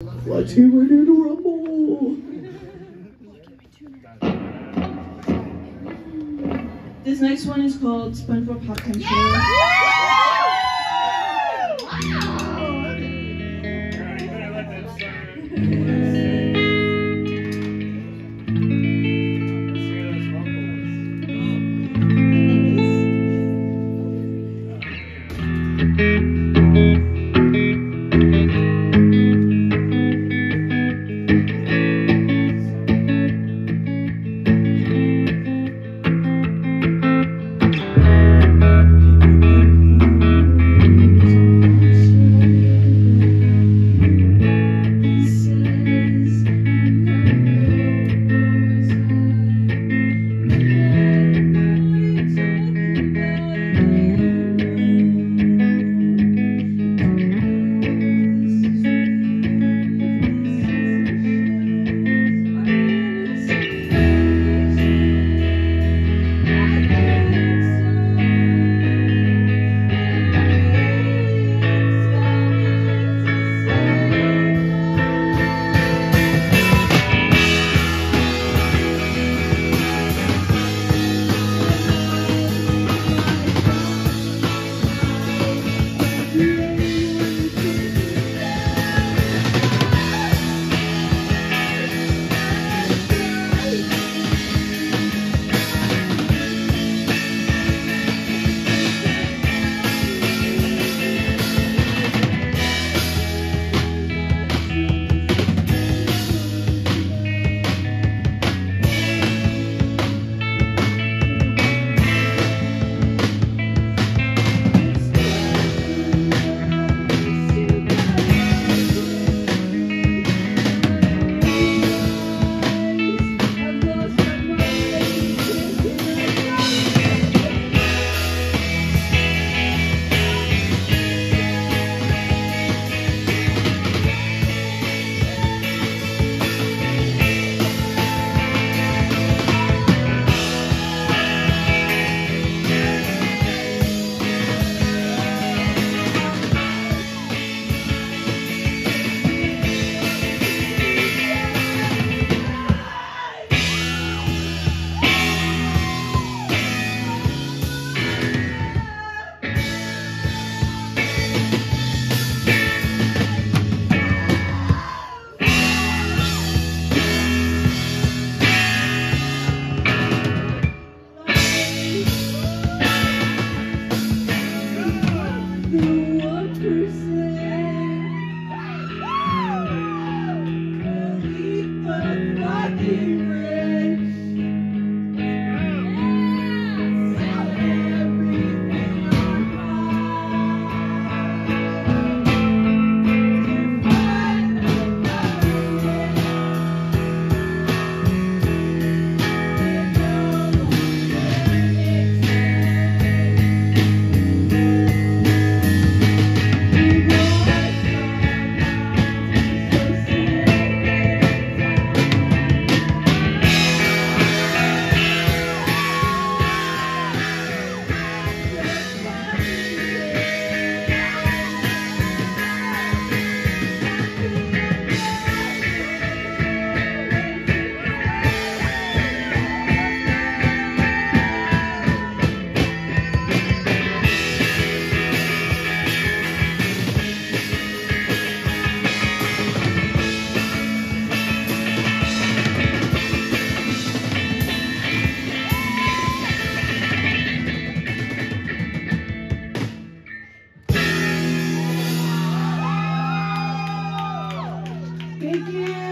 Let's get ready to rumble. This next one is called SpongeBob Popcorn Show. Oh. Thank you.